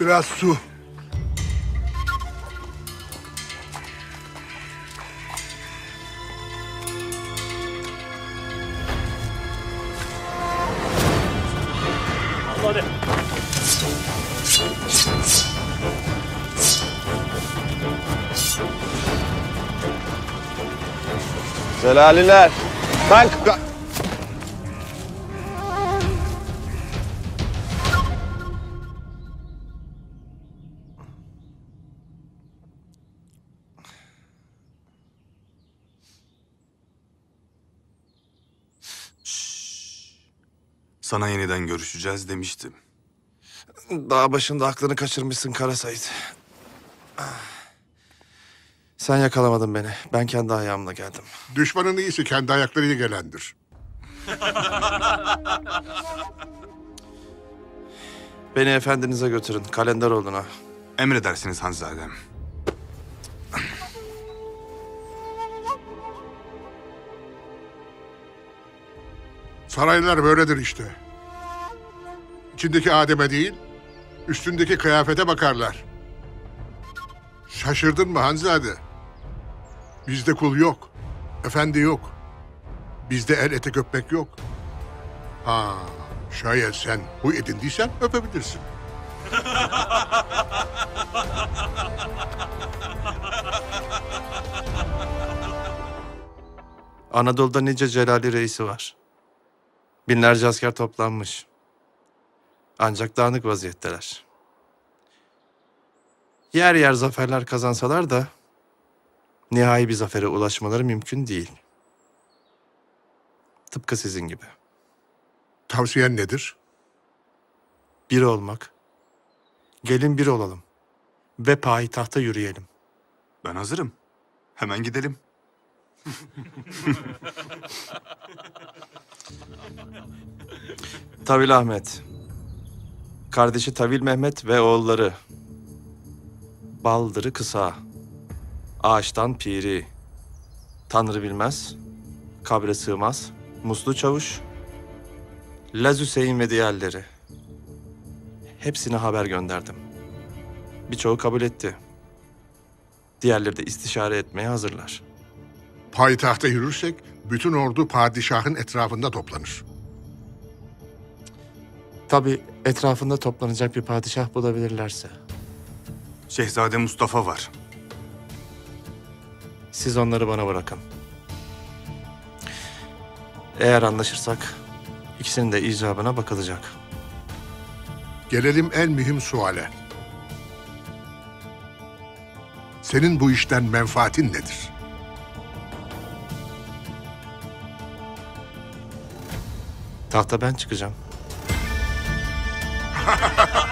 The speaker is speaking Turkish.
Biraz su. Hadi. Zelaliler. Kalk. kalk. Sana yeniden görüşeceğiz demiştim. Dağ başında aklını kaçırmışsın Kara Sait. Ah. Sen yakalamadın beni. Ben kendi ayağımla geldim. Düşmanın iyisi kendi ayaklarıyla gelendir. Beni efendinize götürün. Kalender oğluna. Emredersiniz Hanzadem. Saraylar böyledir işte. İçindeki Adem'e değil, üstündeki kıyafete bakarlar. Şaşırdın mı Hanzade? Bizde kul yok, efendi yok. Bizde el ete öpmek yok. Ha, şayet sen huy edindiysen öpebilirsin. Anadolu'da nice Celali reisi var. Binlerce asker toplanmış. Ancak dağınık vaziyetteler. Yer yer zaferler kazansalar da nihai bir zafere ulaşmaları mümkün değil. Tıpkı sizin gibi. Tavsiyen nedir? Bir olmak. Gelin bir olalım. Ve payitahta yürüyelim. Ben hazırım. Hemen gidelim. Tavil Ahmet. Kardeşi Tavil Mehmet ve oğulları. Baldırı kısa. Ağaçtan piri. Tanrı bilmez. Kabre sığmaz. Muslu çavuş. Laz Hüseyin ve diğerleri. Hepsine haber gönderdim. Birçoğu kabul etti. Diğerleri de istişare etmeye hazırlar. Payitahta yürürsek bütün ordu padişahın etrafında toplanır. Tabii etrafında toplanacak bir padişah bulabilirlerse. Şehzade Mustafa var. Siz onları bana bırakın. Eğer anlaşırsak ikisinin de icabına bakılacak. Gelelim en mühim suale. Senin bu işten menfaatin nedir? Tahta ben çıkacağım. Ha ha ha!